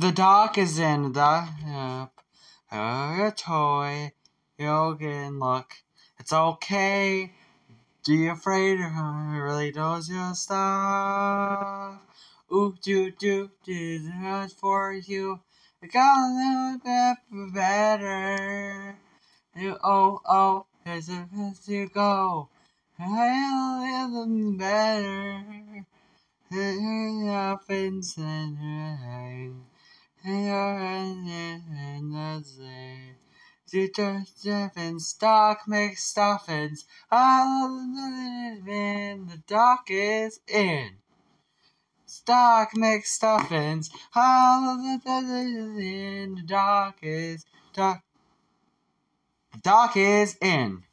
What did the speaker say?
The doc is in the hip. A toy. Yogan, look. It's okay. Be afraid of him. He really knows your stuff. Ooh, do, do, do the for you. I got a little bit better. Oh, oh, there's a place to go. I little better. It happens in Future Steffens, Doc McStuffins. All in the doc is in. Doc McStuffins. All in the doc is dock. The dock is in.